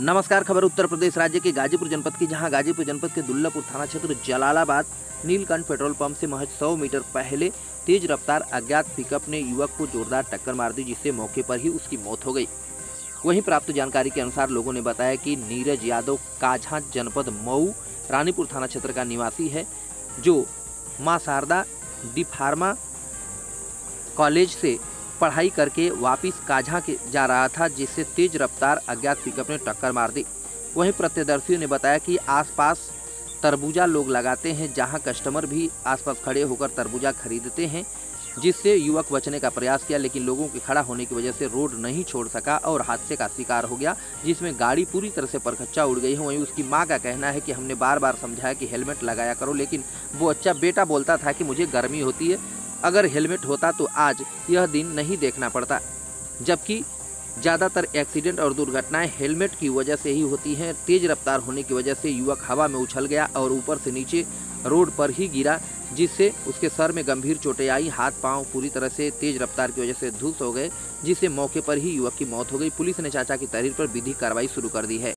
नमस्कार, खबर उत्तर प्रदेश राज्य के गाजीपुर जनपद की, जहाँ गाजीपुर जनपद के दुल्लापुर थाना क्षेत्र जलालाबाद नीलकंठ पेट्रोल पंप से महज 100 मीटर पहले तेज रफ्तार अज्ञात पिकअप ने युवक को जोरदार टक्कर मार दी, जिससे मौके पर ही उसकी मौत हो गई। वहीं प्राप्त जानकारी के अनुसार लोगों ने बताया कि नीरज यादव काझा जनपद मऊ, रानीपुर थाना क्षेत्र का निवासी है, जो माँ शारदा डी फार्मा कॉलेज से पढ़ाई करके वापस काझा के जा रहा था, जिससे तेज रफ्तार अज्ञात पिकअप ने टक्कर मार दी। वहीं प्रत्यदर्शियों ने बताया कि आसपास तरबूजा लोग लगाते हैं, जहाँ कस्टमर भी आसपास खड़े होकर तरबूजा खरीदते हैं, जिससे युवक बचने का प्रयास किया, लेकिन लोगों के खड़ा होने की वजह से रोड नहीं छोड़ सका और हादसे का शिकार हो गया, जिसमें गाड़ी पूरी तरह से परखच्चा उड़ गई है। वहीं उसकी माँ का कहना है कि हमने बार बार समझाया कि हेलमेट लगाया करो, लेकिन वो अच्छा बेटा बोलता था कि मुझे गर्मी होती है अगर हेलमेट होता तो आज यह दिन नहीं देखना पड़ता, जबकि ज़्यादातर एक्सीडेंट और दुर्घटनाएँ हेलमेट की वजह से ही होती हैं। तेज रफ्तार होने की वजह से युवक हवा में उछल गया और ऊपर से नीचे रोड पर ही गिरा, जिससे उसके सर में गंभीर चोटें आई। हाथ, पाँव पूरी तरह से तेज रफ्तार की वजह से धूस हो गए, जिससे मौके पर ही युवक की मौत हो गई। पुलिस ने चाचा की तहरीर पर विधि कार्रवाई शुरू कर दी है।